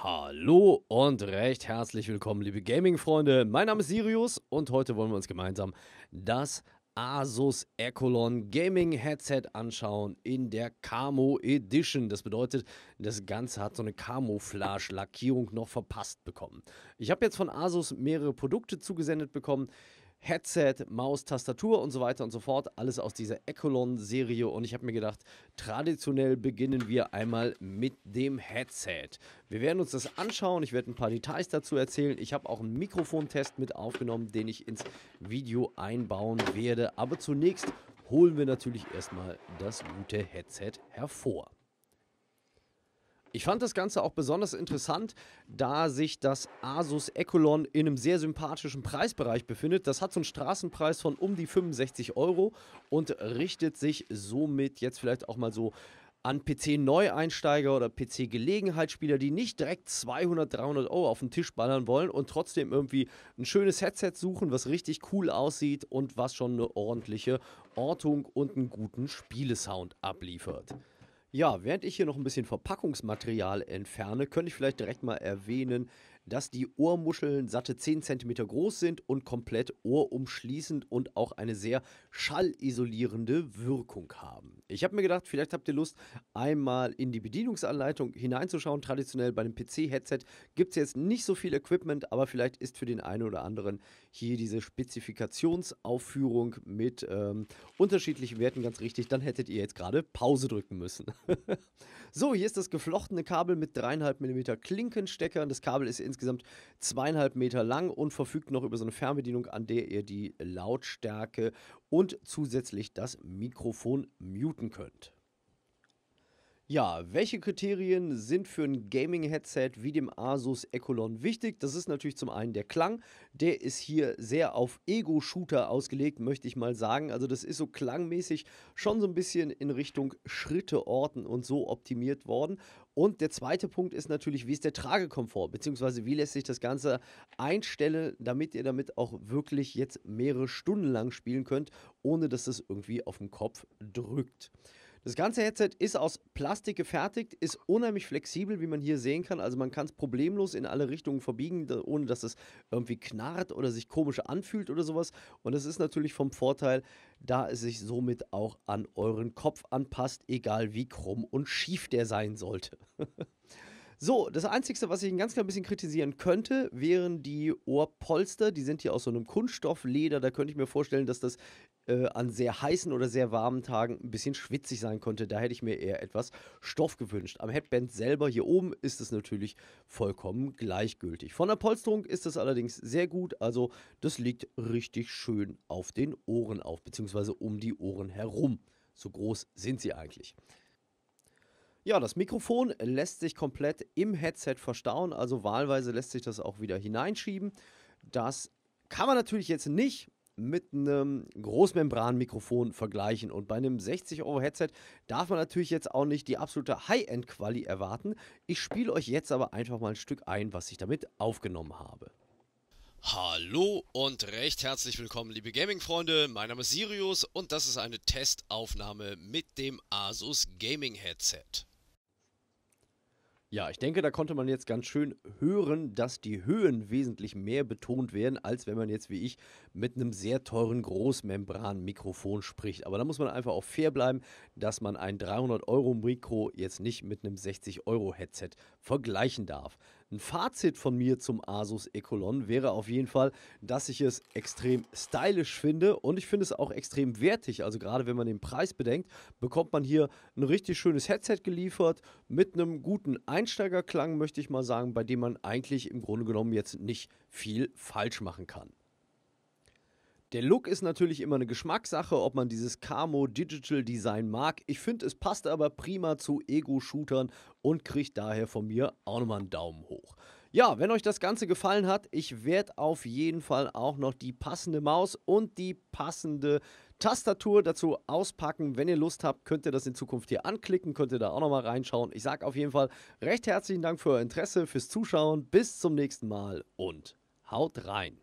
Hallo und recht herzlich willkommen, liebe Gaming-Freunde. Mein Name ist Sirius und heute wollen wir uns gemeinsam das Asus Echolon Gaming Headset anschauen in der Camo Edition. Das bedeutet, das Ganze hat so eine Camouflage-Lackierung noch verpasst bekommen. Ich habe jetzt von Asus mehrere Produkte zugesendet bekommen. Headset, Maus, Tastatur und so weiter und so fort. Alles aus dieser Echolon-Serie. Und ich habe mir gedacht, traditionell beginnen wir einmal mit dem Headset. Wir werden uns das anschauen. Ich werde ein paar Details dazu erzählen. Ich habe auch einen Mikrofontest mit aufgenommen, den ich ins Video einbauen werde. Aber zunächst holen wir natürlich erstmal das gute Headset hervor. Ich fand das Ganze auch besonders interessant, da sich das Asus Echolon in einem sehr sympathischen Preisbereich befindet. Das hat so einen Straßenpreis von um die 65 Euro und richtet sich somit jetzt vielleicht auch mal so an PC-Neueinsteiger oder PC-Gelegenheitsspieler, die nicht direkt 200, 300 Euro auf den Tisch ballern wollen und trotzdem irgendwie ein schönes Headset suchen, was richtig cool aussieht und was schon eine ordentliche Ortung und einen guten Spielesound abliefert. Ja, während ich hier noch ein bisschen Verpackungsmaterial entferne, könnte ich vielleicht direkt mal erwähnen, dass die Ohrmuscheln satte 10 cm groß sind und komplett ohrumschließend und auch eine sehr schallisolierende Wirkung haben. Ich habe mir gedacht, vielleicht habt ihr Lust, einmal in die Bedienungsanleitung hineinzuschauen. Traditionell bei einem PC-Headset gibt es jetzt nicht so viel Equipment, aber vielleicht ist für den einen oder anderen hier diese Spezifikationsaufführung mit ähm, unterschiedlichen Werten ganz richtig. Dann hättet ihr jetzt gerade Pause drücken müssen. so, hier ist das geflochtene Kabel mit 3,5 mm Klinkensteckern. Das Kabel ist insgesamt zweieinhalb Meter lang und verfügt noch über so eine Fernbedienung, an der ihr die Lautstärke und zusätzlich das Mikrofon muten könnt. Ja, welche Kriterien sind für ein Gaming-Headset wie dem Asus Echolon wichtig? Das ist natürlich zum einen der Klang. Der ist hier sehr auf Ego-Shooter ausgelegt, möchte ich mal sagen. Also das ist so klangmäßig schon so ein bisschen in Richtung Schritte orten und so optimiert worden. Und der zweite Punkt ist natürlich, wie ist der Tragekomfort, beziehungsweise wie lässt sich das Ganze einstellen, damit ihr damit auch wirklich jetzt mehrere Stunden lang spielen könnt, ohne dass es irgendwie auf den Kopf drückt. Das ganze Headset ist aus Plastik gefertigt, ist unheimlich flexibel, wie man hier sehen kann. Also man kann es problemlos in alle Richtungen verbiegen, ohne dass es irgendwie knarrt oder sich komisch anfühlt oder sowas. Und es ist natürlich vom Vorteil, da es sich somit auch an euren Kopf anpasst, egal wie krumm und schief der sein sollte. So, das Einzige, was ich ein ganz klein bisschen kritisieren könnte, wären die Ohrpolster. Die sind hier aus so einem Kunststoffleder. Da könnte ich mir vorstellen, dass das äh, an sehr heißen oder sehr warmen Tagen ein bisschen schwitzig sein konnte. Da hätte ich mir eher etwas Stoff gewünscht. Am Headband selber hier oben ist es natürlich vollkommen gleichgültig. Von der Polsterung ist es allerdings sehr gut. Also das liegt richtig schön auf den Ohren auf, beziehungsweise um die Ohren herum. So groß sind sie eigentlich. Ja, das Mikrofon lässt sich komplett im Headset verstauen, also wahlweise lässt sich das auch wieder hineinschieben. Das kann man natürlich jetzt nicht mit einem Großmembran-Mikrofon vergleichen. Und bei einem 60-Euro-Headset darf man natürlich jetzt auch nicht die absolute High-End-Quali erwarten. Ich spiele euch jetzt aber einfach mal ein Stück ein, was ich damit aufgenommen habe. Hallo und recht herzlich willkommen, liebe Gaming-Freunde. Mein Name ist Sirius und das ist eine Testaufnahme mit dem Asus Gaming Headset. Ja, ich denke, da konnte man jetzt ganz schön hören, dass die Höhen wesentlich mehr betont werden, als wenn man jetzt wie ich mit einem sehr teuren Großmembran-Mikrofon spricht. Aber da muss man einfach auch fair bleiben, dass man ein 300-Euro-Mikro jetzt nicht mit einem 60-Euro-Headset vergleichen darf. Ein Fazit von mir zum Asus Echolon wäre auf jeden Fall, dass ich es extrem stylisch finde und ich finde es auch extrem wertig. Also gerade wenn man den Preis bedenkt, bekommt man hier ein richtig schönes Headset geliefert mit einem guten Einsteigerklang, möchte ich mal sagen, bei dem man eigentlich im Grunde genommen jetzt nicht viel falsch machen kann. Der Look ist natürlich immer eine Geschmackssache, ob man dieses Camo Digital Design mag. Ich finde, es passt aber prima zu Ego-Shootern und kriegt daher von mir auch nochmal einen Daumen hoch. Ja, wenn euch das Ganze gefallen hat, ich werde auf jeden Fall auch noch die passende Maus und die passende Tastatur dazu auspacken. Wenn ihr Lust habt, könnt ihr das in Zukunft hier anklicken, könnt ihr da auch nochmal reinschauen. Ich sage auf jeden Fall recht herzlichen Dank für euer Interesse, fürs Zuschauen. Bis zum nächsten Mal und haut rein.